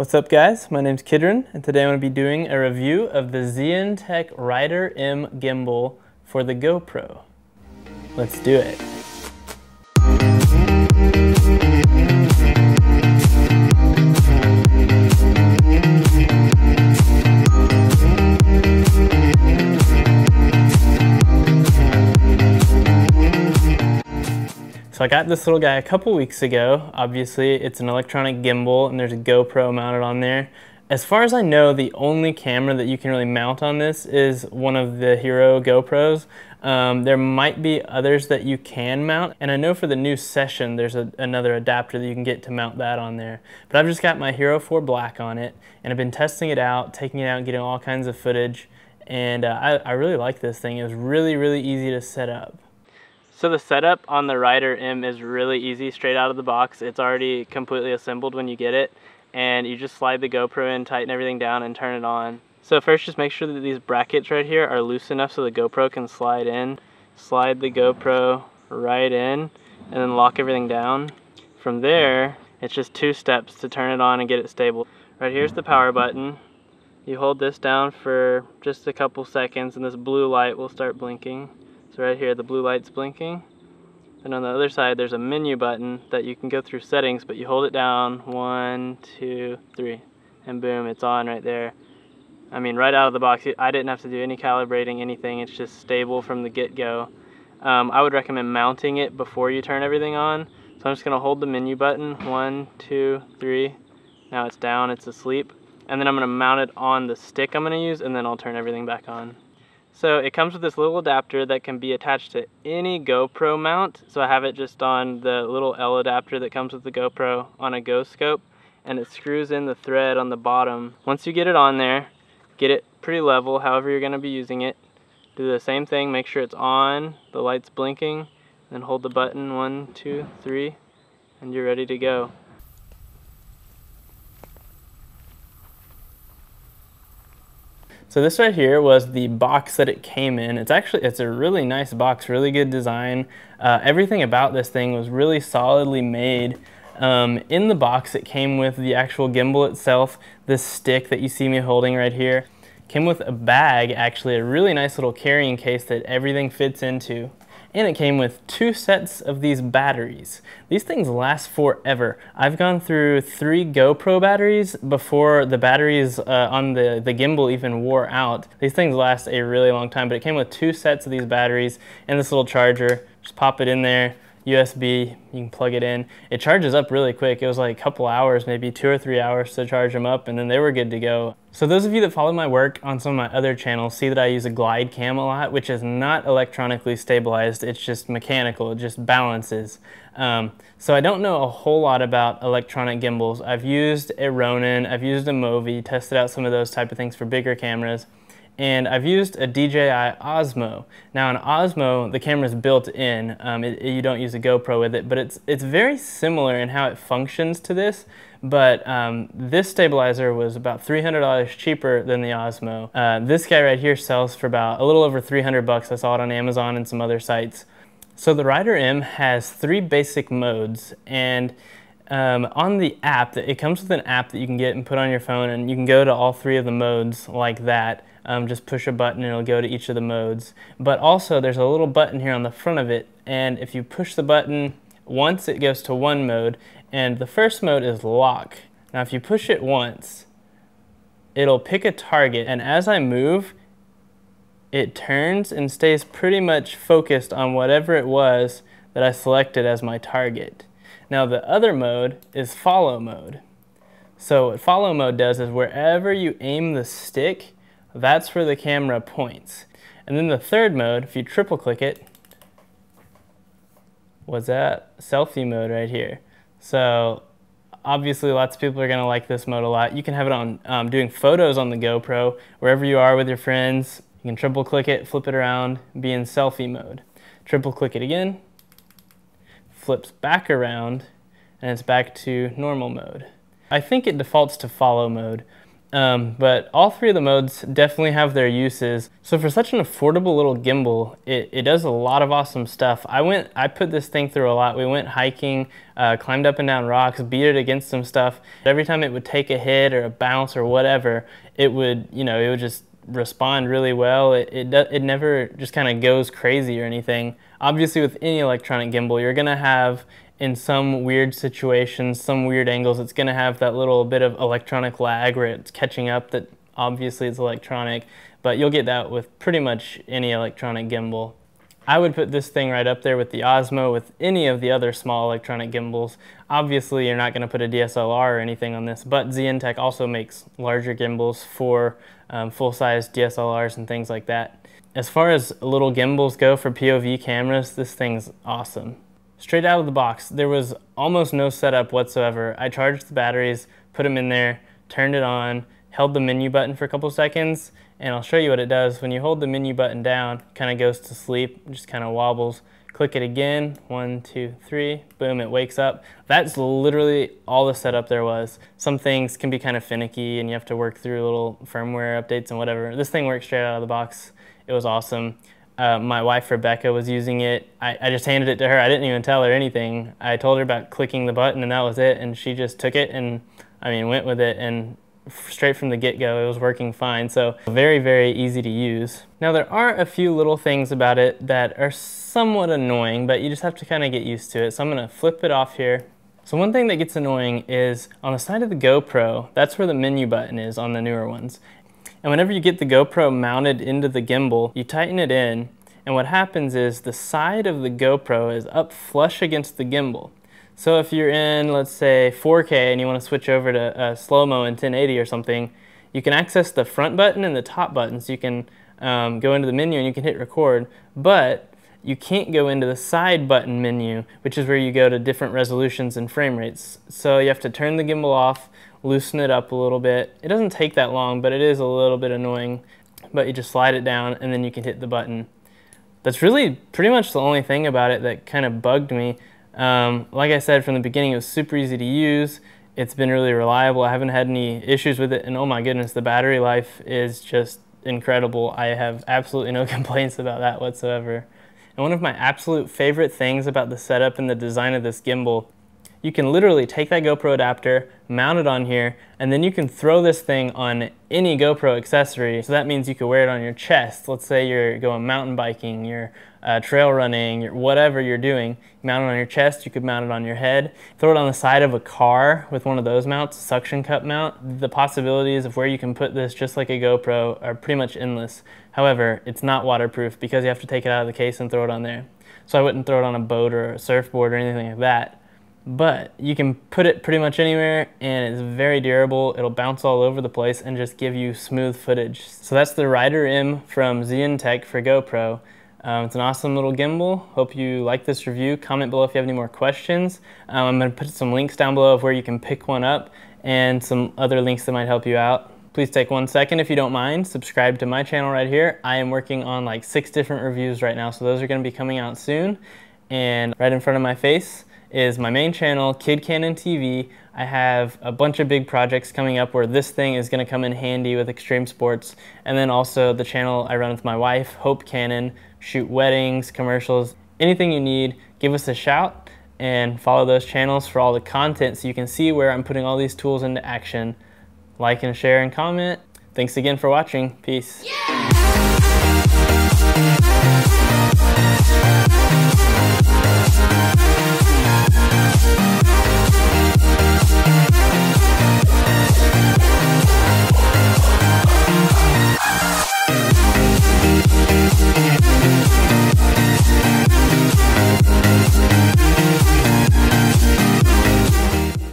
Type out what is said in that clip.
What's up guys, my name's Kidron and today I'm going to be doing a review of the Zhiyun Tech Rider M gimbal for the GoPro. Let's do it. So I got this little guy a couple weeks ago. Obviously, it's an electronic gimbal and there's a GoPro mounted on there. As far as I know, the only camera that you can really mount on this is one of the Hero GoPros. Um, there might be others that you can mount, and I know for the new session, there's a, another adapter that you can get to mount that on there. But I've just got my Hero 4 Black on it, and I've been testing it out, taking it out, getting all kinds of footage, and uh, I, I really like this thing. It was really, really easy to set up. So the setup on the Rider M is really easy straight out of the box. It's already completely assembled when you get it and you just slide the GoPro in, tighten everything down and turn it on. So first just make sure that these brackets right here are loose enough so the GoPro can slide in. Slide the GoPro right in and then lock everything down. From there, it's just two steps to turn it on and get it stable. Right here's the power button. You hold this down for just a couple seconds and this blue light will start blinking. So right here, the blue light's blinking. And on the other side, there's a menu button that you can go through settings, but you hold it down, one, two, three, and boom, it's on right there. I mean, right out of the box, I didn't have to do any calibrating, anything. It's just stable from the get-go. Um, I would recommend mounting it before you turn everything on. So I'm just gonna hold the menu button, one, two, three. Now it's down, it's asleep. And then I'm gonna mount it on the stick I'm gonna use, and then I'll turn everything back on. So it comes with this little adapter that can be attached to any GoPro mount. So I have it just on the little L adapter that comes with the GoPro on a Go scope and it screws in the thread on the bottom. Once you get it on there, get it pretty level however you're gonna be using it. Do the same thing, make sure it's on, the light's blinking, then hold the button one, two, three, and you're ready to go. So this right here was the box that it came in. It's actually, it's a really nice box, really good design. Uh, everything about this thing was really solidly made. Um, in the box it came with the actual gimbal itself, this stick that you see me holding right here. Came with a bag, actually a really nice little carrying case that everything fits into and it came with two sets of these batteries. These things last forever. I've gone through three GoPro batteries before the batteries uh, on the, the gimbal even wore out. These things last a really long time, but it came with two sets of these batteries and this little charger. Just pop it in there, USB, you can plug it in. It charges up really quick. It was like a couple hours, maybe two or three hours to charge them up and then they were good to go. So those of you that follow my work on some of my other channels see that I use a Glidecam a lot, which is not electronically stabilized. It's just mechanical, it just balances. Um, so I don't know a whole lot about electronic gimbals. I've used a Ronin, I've used a Movi, tested out some of those type of things for bigger cameras and I've used a DJI Osmo. Now an Osmo, the camera is built in, um, it, you don't use a GoPro with it, but it's, it's very similar in how it functions to this, but um, this stabilizer was about $300 cheaper than the Osmo. Uh, this guy right here sells for about a little over 300 bucks. I saw it on Amazon and some other sites. So the Rider M has three basic modes, and um, on the app, it comes with an app that you can get and put on your phone, and you can go to all three of the modes like that. Um, just push a button and it'll go to each of the modes. But also there's a little button here on the front of it and if you push the button once it goes to one mode and the first mode is lock. Now if you push it once it'll pick a target and as I move it turns and stays pretty much focused on whatever it was that I selected as my target. Now the other mode is follow mode. So what follow mode does is wherever you aim the stick, that's where the camera points. And then the third mode, if you triple click it, was that selfie mode right here. So obviously lots of people are gonna like this mode a lot. You can have it on um, doing photos on the GoPro, wherever you are with your friends. You can triple click it, flip it around, be in selfie mode. Triple click it again, flips back around, and it's back to normal mode. I think it defaults to follow mode, Um, but all three of the modes definitely have their uses. So for such an affordable little gimbal, it, it does a lot of awesome stuff. I went, I put this thing through a lot. We went hiking, uh, climbed up and down rocks, beat it against some stuff. Every time it would take a hit or a bounce or whatever, it would, you know, it would just respond really well. It, it, it never just kind of goes crazy or anything. Obviously with any electronic gimbal, you're gonna have in some weird situations, some weird angles, it's going to have that little bit of electronic lag where it's catching up that obviously it's electronic, but you'll get that with pretty much any electronic gimbal. I would put this thing right up there with the Osmo, with any of the other small electronic gimbals. Obviously, you're not going to put a DSLR or anything on this, but Zhiyun Tech also makes larger gimbals for um, full-size DSLRs and things like that. As far as little gimbals go for POV cameras, this thing's awesome. Straight out of the box, there was almost no setup whatsoever. I charged the batteries, put them in there, turned it on, held the menu button for a couple seconds, and I'll show you what it does. When you hold the menu button down, kind of goes to sleep, just kind of wobbles. Click it again, one, two, three, boom, it wakes up. That's literally all the setup there was. Some things can be kind of finicky and you have to work through little firmware updates and whatever. This thing works straight out of the box. It was awesome. Uh, my wife Rebecca was using it. I, I, just handed it to her. I didn't even tell her anything. I told her about clicking the button and that was it. And she just took it and I mean went with it and straight from the get-go it was working fine. So very, very easy to use. Now there are a few little things about it that are somewhat annoying, but you just have to kind of get used to it. So I'm gonna flip it off here. So one thing that gets annoying is on the side of the GoPro, that's where the menu button is on the newer ones. And whenever you get the GoPro mounted into the gimbal, you tighten it in, and what happens is the side of the GoPro is up flush against the gimbal. So if you're in, let's say, 4K and you want to switch over to uh, slow-mo in 1080 or something, you can access the front button and the top button. So you can um, go into the menu and you can hit record, but you can't go into the side button menu, which is where you go to different resolutions and frame rates. So you have to turn the gimbal off, loosen it up a little bit. It doesn't take that long, but it is a little bit annoying. But you just slide it down and then you can hit the button. That's really pretty much the only thing about it that kind of bugged me. Um, like I said from the beginning, it was super easy to use. It's been really reliable. I haven't had any issues with it. And oh my goodness, the battery life is just incredible. I have absolutely no complaints about that whatsoever. And one of my absolute favorite things about the setup and the design of this gimbal you can literally take that GoPro adapter, mount it on here, and then you can throw this thing on any GoPro accessory. So that means you could wear it on your chest. Let's say you're going mountain biking, you're uh, trail running, you're, whatever you're doing. Mount it on your chest, you could mount it on your head. Throw it on the side of a car with one of those mounts, suction cup mount. The possibilities of where you can put this just like a GoPro are pretty much endless. However, it's not waterproof because you have to take it out of the case and throw it on there. So I wouldn't throw it on a boat or a surfboard or anything like that but you can put it pretty much anywhere and it's very durable. It'll bounce all over the place and just give you smooth footage. So that's the Rider M from Zhiyun Tech for GoPro. Um, it's an awesome little gimbal. Hope you like this review. Comment below if you have any more questions. Um, I'm to put some links down below of where you can pick one up and some other links that might help you out. Please take one second if you don't mind. Subscribe to my channel right here. I am working on like six different reviews right now, so those are going to be coming out soon. And right in front of my face, is my main channel, Kid Cannon TV. I have a bunch of big projects coming up where this thing is going to come in handy with extreme sports. And then also the channel I run with my wife, Hope Cannon, shoot weddings, commercials, anything you need, give us a shout and follow those channels for all the content so you can see where I'm putting all these tools into action. Like and share and comment. Thanks again for watching. Peace. Yeah!